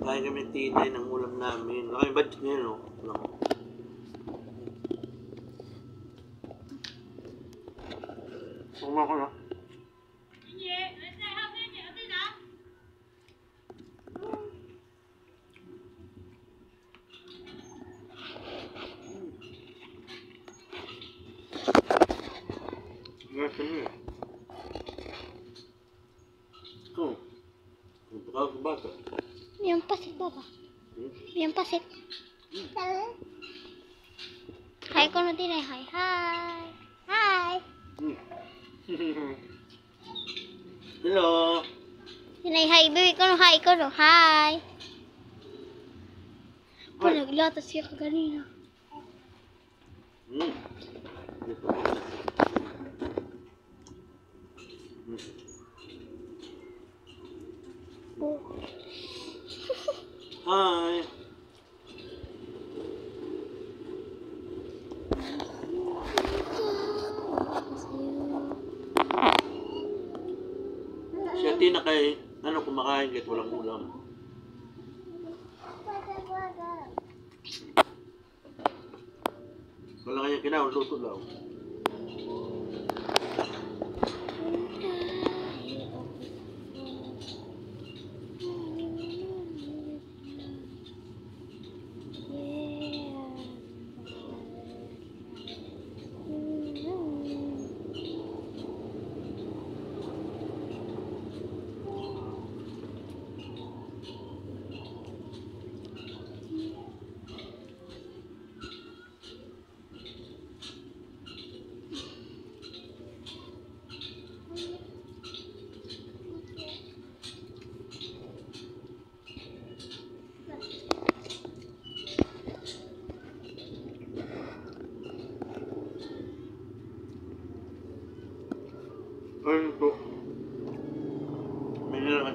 Kakain kami ng tinay ng ulam namin. Wala kami budget ngayon, no? Ko. Suma ko na. Yes, ano eh. Oh. Ang pagkakag ng bata. Yung Bien pasé, papá. Bien pasé. Hi con tiene hi hi hi. Hello. Hi baby con hi con rồi hi. Con được lo tao Hi. Si Atina kay ano kumakain kahit walang ulam. Wala kanya kinaon, luto lang. Esto me la